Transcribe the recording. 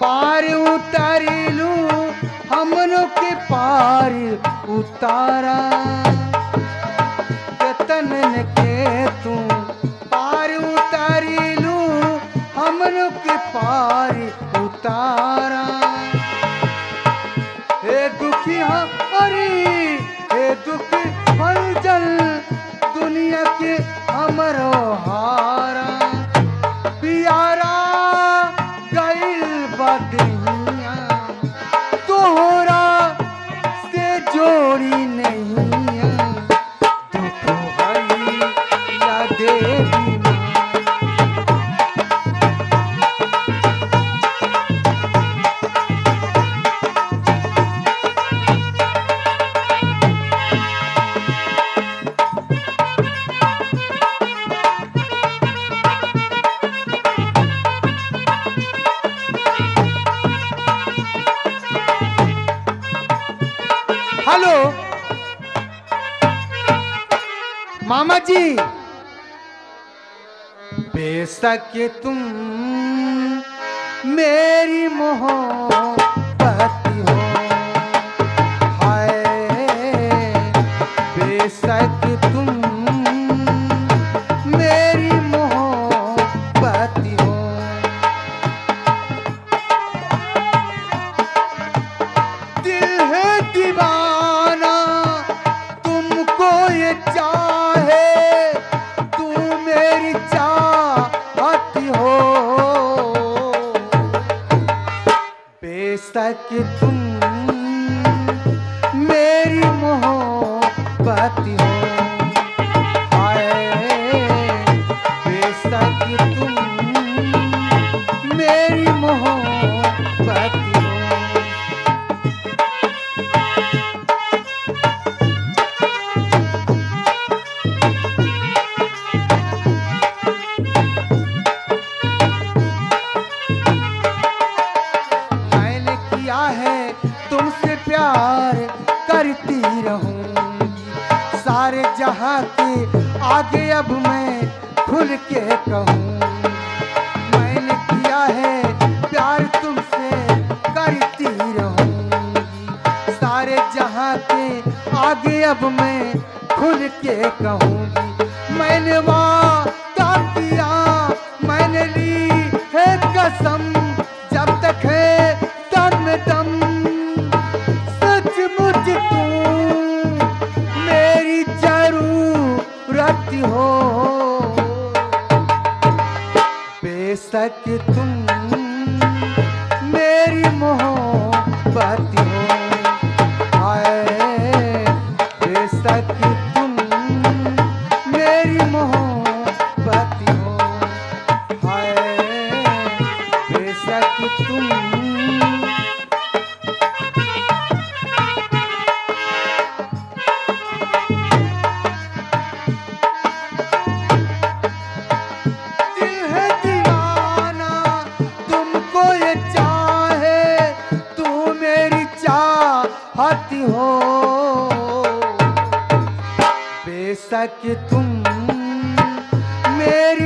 पार उतारिलू हमनो के पार उतारा। केतन के तू, पार उतारिलू हमनो के पार उतारा। से नहीं नहीं हेलो मामा जी बेशक तुम मेरी मोहब्बत बेशक तुम सारे जहाँ के आगे अब मैं खुल के कहूँ, मैंने किया है प्यार तुमसे, करती रहूँगी सारे जहाँ के आगे अब मैं खुल के कहूँगी मैंने वादा बेशक तुम मेरी मोहब्बत चाहत हो। बेशक तुम मेरी